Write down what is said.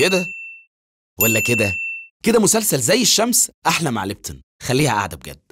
كده؟ ولا كده؟ كده مسلسل زي الشمس أحلى مع ليبتون. خليها قاعدة بجد.